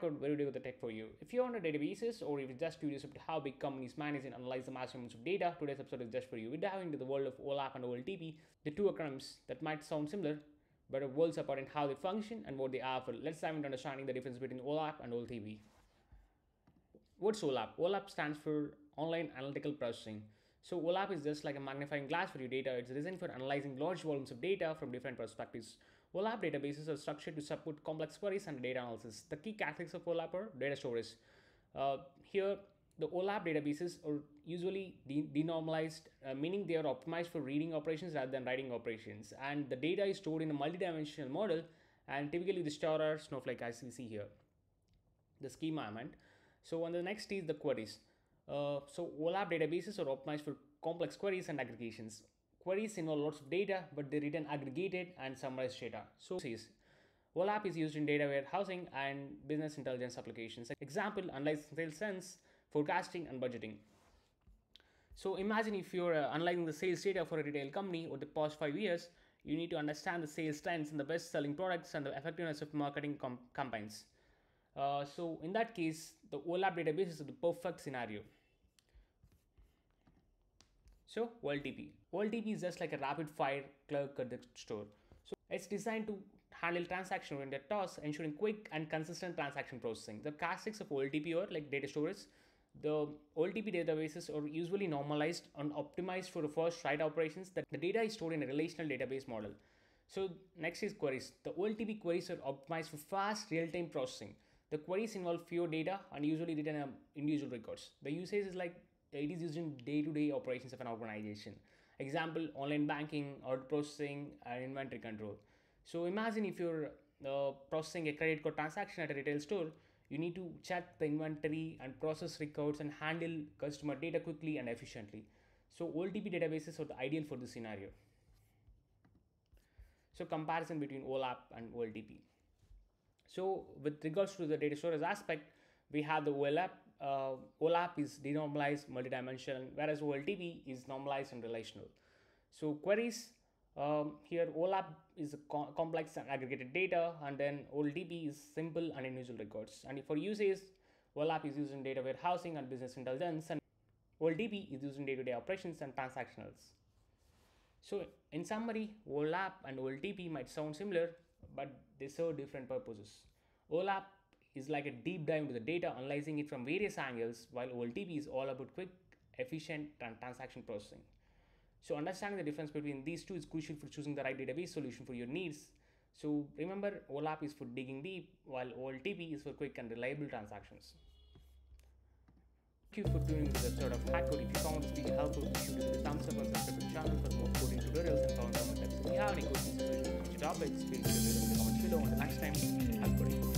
We do with the tech for you. If you're on a databases or if you're just curious about how big companies manage and analyze the massive amounts of data, today's episode is just for you. We dive into the world of OLAP and OLTP, the two acronyms that might sound similar, but are worlds apart in how they function and what they offer. Let's dive into understanding the difference between OLAP and OLTP. What's OLAP? OLAP stands for Online Analytical Processing. So OLAP is just like a magnifying glass for your data. It's designed for analyzing large volumes of data from different perspectives. OLAP databases are structured to support complex queries and data analysis. The key characteristics of OLAP are data storage. Uh, here, the OLAP databases are usually de denormalized, uh, meaning they are optimized for reading operations rather than writing operations. And the data is stored in a multidimensional model, and typically the store are Snowflake see here. The schema I meant. So on the next is the queries. Uh, so OLAP databases are optimized for complex queries and aggregations. Queries involve lots of data, but they return aggregated and summarized data. So OLAP is used in data warehousing and business intelligence applications. Example, analyzing sales trends, forecasting, and budgeting. So imagine if you're uh, analyzing the sales data for a retail company over the past five years, you need to understand the sales trends and the best selling products and the effectiveness of marketing campaigns. Uh, so in that case, the OLAP database is the perfect scenario. So OLTP. OLTP is just like a rapid fire clerk at the store. So it's designed to handle transaction oriented tasks, ensuring quick and consistent transaction processing. The characteristics of OLTP are like data storage. The OLTP databases are usually normalized and optimized for first write operations that the data is stored in a relational database model. So next is queries. The OLTP queries are optimized for fast real-time processing. The queries involve fewer data and usually written in um, individual records. The usage is like it is used in day-to-day -day operations of an organization. Example, online banking, order processing, and inventory control. So imagine if you're uh, processing a credit card transaction at a retail store, you need to check the inventory and process records and handle customer data quickly and efficiently. So OLTP databases are the ideal for this scenario. So comparison between OLAP and OLTP. So with regards to the data storage aspect, we have the OLAP. Uh, OLAP is denormalized multidimensional, whereas OLTP is normalized and relational. So queries, um, here OLAP is co complex and aggregated data, and then OLTP is simple and individual records. And for uses, OLAP is used in data warehousing and business intelligence, and OLTP is used in day-to-day -day operations and transactionals. So in summary, OLAP and OLTP might sound similar, but they serve different purposes. OLAP is like a deep dive into the data, analyzing it from various angles, while OLTP is all about quick, efficient transaction processing. So understanding the difference between these two is crucial for choosing the right database solution for your needs. So remember, OLAP is for digging deep, while OLTP is for quick and reliable transactions. Thank you for tuning into this episode of HackCode. If you found this video helpful, be to hit the thumbs up and subscribe to the channel for more coding tutorials and found comment tips. If you have any questions or topics, feel free to leave them in the comments below. Until next time, a day.